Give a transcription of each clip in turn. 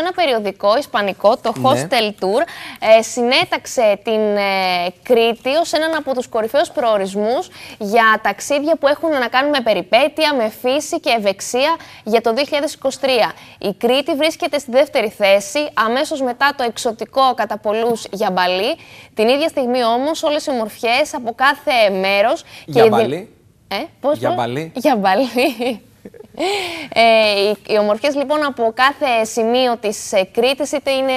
ένα περιοδικό ισπανικό, το Ναι. Hostel Tour, ε, συνέταξε την ε, Κρήτη ως έναν από τους κορυφαίους προορισμούς για ταξίδια που έχουν να κάνουν με περιπέτεια, με φύση και ευεξία για το 2023. Η Κρήτη βρίσκεται στη δεύτερη θέση, αμέσως μετά το εξωτικό κατά πολλούς Γιαμπαλί. Την ίδια στιγμή όμως όλες οι ομορφιές από κάθε μέρος... και οι δι- Γιαμπαλί. Ε, πώς, Γιαμπαλί. πώς; Γιαμπαλί. Ε, οι, οι ομορφιές λοιπόν από κάθε σημείο της ε, Κρήτης, είτε είναι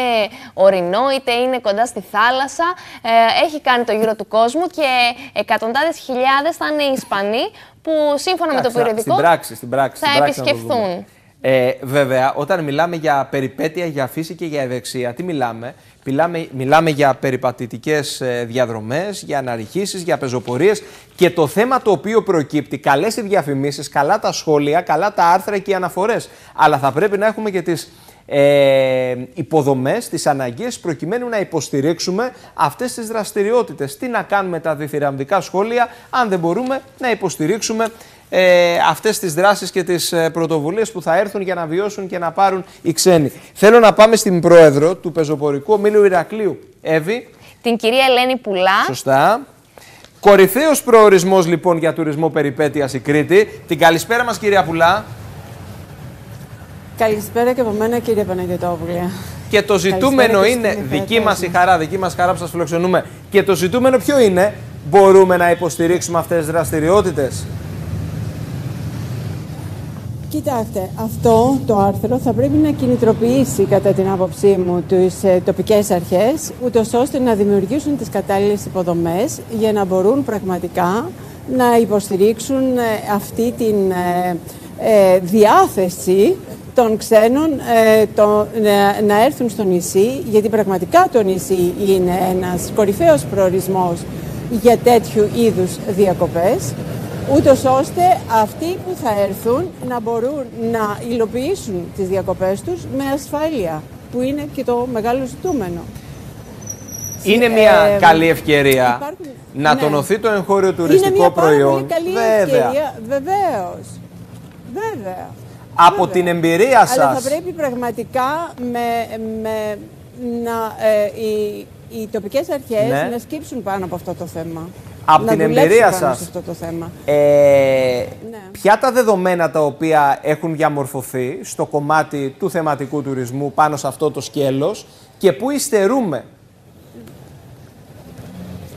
ορεινό, είτε είναι κοντά στη θάλασσα, ε, έχει κάνει το γύρο του κόσμου και εκατοντάδες χιλιάδες θα είναι οι Ισπανοί που σύμφωνα με το Εντάξει, περιοδικό Στην πράξη, στην πράξη. θα στην πράξη να το επισκεφθούν. δούμε. Ε, βέβαια, όταν μιλάμε για περιπέτεια, για φύση και για ευεξία, τι μιλάμε; Μιλάμε, μιλάμε για περιπατητικές ε, διαδρομές, για αναρριχήσεις, για πεζοπορίες και το θέμα το οποίο προκύπτει, καλές οι διαφημίσεις, καλά τα σχόλια, καλά τα άρθρα και οι αναφορές. Αλλά θα πρέπει να έχουμε και τις ε, υποδομές, τις αναγκαίες προκειμένου να υποστηρίξουμε αυτές τις δραστηριότητες. Τι να κάνουμε τα διθυραμβικά σχόλια αν δεν μπορούμε να υποστηρίξουμε ε, αυτές τις δράσεις και τις ε, πρωτοβουλίες που θα έρθουν για να βιώσουν και να πάρουν οι ξένοι. Θέλω να πάμε στην πρόεδρο του πεζοπορικού ομίλου Ηρακλείου. Εύη, Την κυρία Ελένη Πουλά, σωστά. Κορυφαίος προορισμός λοιπόν για τουρισμό περιπέτειας η Κρήτη. Την καλησπέρα μας κυρία Πουλά. Καλησπέρα και από μένα κύριε Παναγιωτόπουλε. Και το ζητούμενο και είναι, στους δική τηλεθεατές μας η μας. χαρά, δική μας χαρά που σας φιλοξενούμε. Και το ζητούμενο ποιο είναι, μπορούμε να υποστηρίξουμε αυτές τις δραστηριότητες; Κοιτάξτε, αυτό το άρθρο θα πρέπει να κινητροποιήσει κατά την άποψή μου τις ε, τοπικές αρχές, ούτως ώστε να δημιουργήσουν τις κατάλληλες υποδομές για να μπορούν πραγματικά να υποστηρίξουν ε, αυτή την ε, ε, διάθεση των ξένων ε, το, να, να έρθουν στο νησί, γιατί πραγματικά το νησί είναι ένας κορυφαίος προορισμός για τέτοιου είδους διακοπές ούτως ώστε αυτοί που θα έρθουν να μπορούν να υλοποιήσουν τις διακοπές τους με ασφάλεια, που είναι και το μεγάλο ζητούμενο. Είναι μια Ε, καλή ευκαιρία υπάρχουν- να ναι. τονωθεί το εγχώριο Είναι τουριστικό μια πάρα προϊόν. πολύ καλή Βέβαια. ευκαιρία, βεβαίως. Βέβαια. Από Βέβαια. την εμπειρία Αλλά σας. θα πρέπει πραγματικά με, με, να, ε, οι, οι τοπικές αρχές Ναι. να σκύψουν πάνω από αυτό το θέμα. Από να την δουλέψουν εμπειρία πάνω σας. σε αυτό το θέμα. Ε, Ναι. Ποια τα δεδομένα τα οποία έχουν διαμορφωθεί στο κομμάτι του θεματικού τουρισμού πάνω σε αυτό το σκέλος και πού υστερούμε;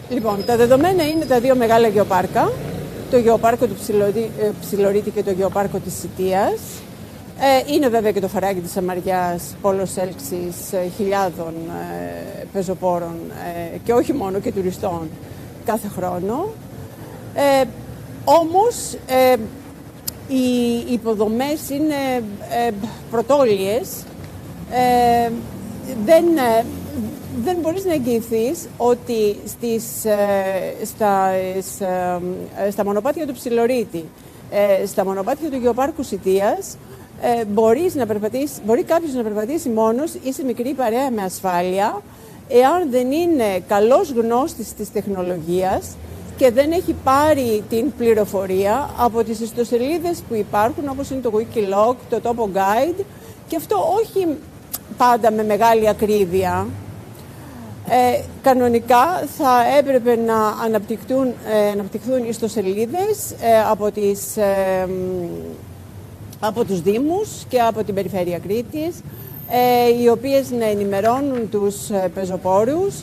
Λοιπόν, τα δεδομένα είναι τα δύο μεγάλα γεωπάρκα. Το γεωπάρκο του Ψιλορί- ε, Ψιλορίτη και το γεωπάρκο της Σιτίας. Ε, είναι βέβαια και το φαράκι της Αμαριάς, πόλος έλξης ε, χιλιάδων ε, πεζοπόρων ε, και όχι μόνο και τουριστών κάθε χρόνο. Ε, όμως ε, οι υποδομές είναι ε, πρωτόλιες. Ε, δεν, ε, δεν μπορείς να εγγυηθείς ότι στις, ε, στα, σ, ε, στα μονοπάτια του Ψιλορίτη, ε, στα μονοπάτια του Γεωπάρκου Σιτίας, ε, μπορείς να περπατήσεις, μπορεί κάποιος να περπατήσει μόνος ή σε μικρή παρέα με ασφάλεια, εάν δεν είναι καλός γνώστης της τεχνολογίας και δεν έχει πάρει την πληροφορία από τις ιστοσελίδες που υπάρχουν όπως είναι το Wikiloc, το Topo Guide και αυτό όχι πάντα με μεγάλη ακρίβεια. Ε, κανονικά θα έπρεπε να αναπτυχθούν, ε, αναπτυχθούν ιστοσελίδες ε, από, τις, ε, μ, από τους Δήμους και από την Περιφέρεια Κρήτης ε, οι οποίες να ενημερώνουν τους ε, πεζοπόρους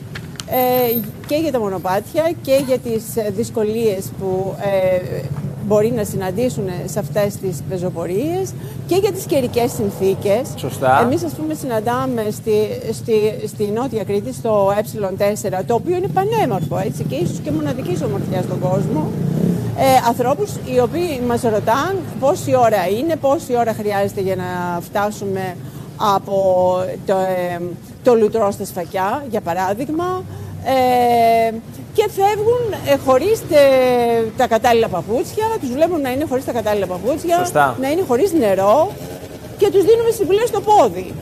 ε, και για τα μονοπάτια και για τις ε, δυσκολίες που ε, μπορεί να συναντήσουν σε αυτές τις πεζοπορίες και για τις καιρικές συνθήκες. Σωστά. Εμείς ας πούμε συναντάμε στη, στη, στη Νότια Κρήτη, στο ε4, το οποίο είναι πανέμορφο έτσι και ίσως και μοναδικής ομορφιάς στον κόσμο. Ε, ανθρώπους οι οποίοι μας ρωτάν πόση ώρα είναι, πόση ώρα χρειάζεται για να φτάσουμε από το, ε, το λουτρό στα σφακιά, για παράδειγμα. Ε, και φεύγουν ε, χωρίς τε- τα κατάλληλα παπούτσια, τους βλέπουν να είναι χωρίς τα κατάλληλα παπούτσια, Σωστά. να είναι χωρίς νερό και τους δίνουμε συμβουλές στο πόδι.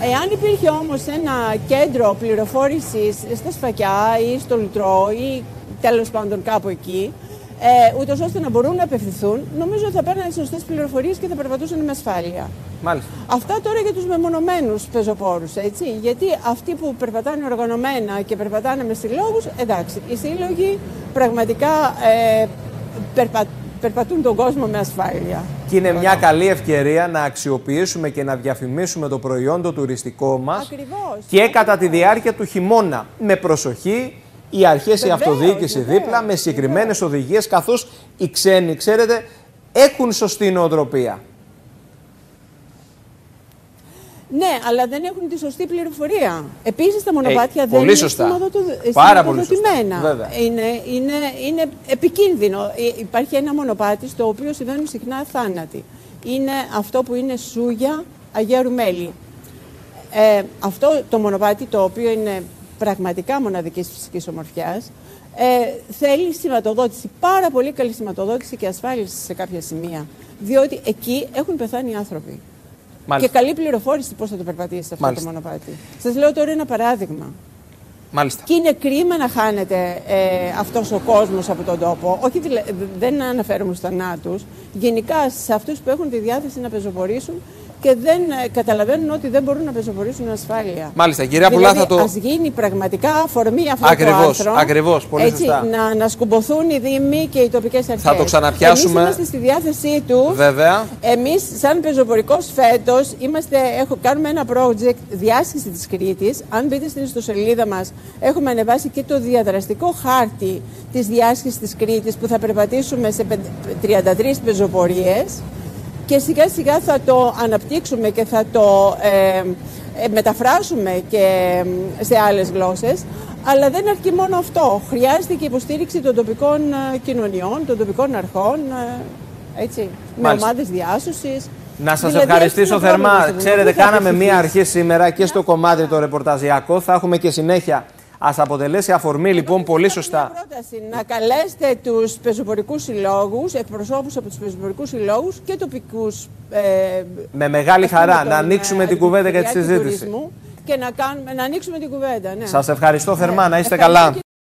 Εάν υπήρχε όμως ένα κέντρο πληροφόρησης στα σφακιά ή στο λουτρό ή τέλος πάντων κάπου εκεί, ε, ούτως ώστε να μπορούν να απευθυνθούν, νομίζω ότι θα παίρνουν τι σωστές πληροφορίες και θα περπατούσαν με ασφάλεια. Μάλιστα. Αυτά τώρα για τους μεμονωμένους πεζοπόρους, έτσι. Γιατί αυτοί που περπατάνε οργανωμένα και περπατάνε με συλλόγους, εντάξει, οι σύλλογοι πραγματικά ε, περπα, περπατούν τον κόσμο με ασφάλεια. Και είναι μια καλή ευκαιρία να αξιοποιήσουμε και να διαφημίσουμε το προϊόν το τουριστικό μας Ακριβώς. και κατά τη διάρκεια του χειμώνα. Με προσοχή, οι αρχές, η Βεβαίως, αυτοδιοίκηση βεβαίως, δίπλα, με συγκεκριμένες οδηγίες, καθώς οι ξένοι, ξέρετε, έχουν σωστή νοοτροπία. Ναι, αλλά δεν έχουν τη σωστή πληροφορία. Επίσης, τα μονοπάτια Ε, δεν πολύ είναι σωστά. σηματοδο- Πάρα πολύ σωστά. σηματοδοτημένα. Βέβαια. Είναι, είναι, είναι επικίνδυνο. Ε, Υπάρχει ένα μονοπάτι στο οποίο συμβαίνουν συχνά θάνατοι. Είναι αυτό που είναι Σούγια Αγέρου Μέλη. Ε, αυτό το μονοπάτι, το οποίο είναι πραγματικά μοναδικής φυσικής ομορφιάς, ε, θέλει σηματοδότηση, πάρα πολύ καλή σηματοδότηση και ασφάλιση σε κάποια σημεία. Διότι εκεί έχουν πεθάνει άνθρωποι. Μάλιστα. Και καλή πληροφόρηση πώς θα το περπατήσετε αυτό Μάλιστα. το μονοπάτι. Σας λέω τώρα ένα παράδειγμα. Μάλιστα. Και είναι κρίμα να χάνεται ε, αυτός ο κόσμος από τον τόπο. Όχι, δηλα- δεν αναφέρομαι στους θανάτους. Γενικά σε αυτούς που έχουν τη διάθεση να πεζοπορήσουν και δεν ε, καταλαβαίνουν ότι δεν μπορούν να πεζοπορήσουν με ασφάλεια. Μάλιστα, κυρία Πουλά, δηλαδή, θα το- Ας γίνει πραγματικά αφορμή αυτό Ακριβώς, το άρθρο. ακριβώς, πολύ έτσι, σωστά. Να, να σκουμποθούν οι Δήμοι και οι τοπικές αρχέ. Θα το ξαναπιάσουμε. Εμείς είμαστε στη διάθεσή τους. Βέβαια. Εμείς σαν πεζοπορικός φέτος είμαστε, έχω, κάνουμε ένα project διάσκηση της Κρήτης. Αν μπείτε στην ιστοσελίδα μας έχουμε ανεβάσει και το διαδραστικό χάρτη της διάσκησης της Κρήτης που θα περπατήσουμε σε πεν- 33 πεζοπορίες και σιγά σιγά θα το αναπτύξουμε και θα το ε, ε, μεταφράσουμε και ε, σε άλλες γλώσσες. Αλλά δεν αρκεί μόνο αυτό. Χρειάζεται και υποστήριξη των τοπικών ε, κοινωνιών, των τοπικών αρχών, ε, έτσι, με Μάλιστα. ομάδες διάσωσης. Να σας Δηλαδή, ευχαριστήσω έτσι είναι το θερμά. πρόβλημα στο Ξέρετε, Δημοτικό. κάναμε Δεν θα μία έχει αρχή σήμερα και στο κομμάτι το ρεπορταζιακό. Θα έχουμε και συνέχεια. Α αποτελέσει αφορμή λοιπόν πολύ σωστά. Μια πρόταση, να καλέσετε τους πεζοπορικούς συλλόγους, εκπροσώπους από τους πεζοπορικούς συλλόγους και τοπικούς ε, Με μεγάλη ας πούμε, χαρά τον, να ανοίξουμε ε, την κουβέντα για τη Υπουργεία του συζήτηση. Τουρισμού Και να, κάνουμε, να ανοίξουμε την κουβέντα. Ναι. Σας ευχαριστώ θερμά. Να είστε Ευχαριστώ καλά.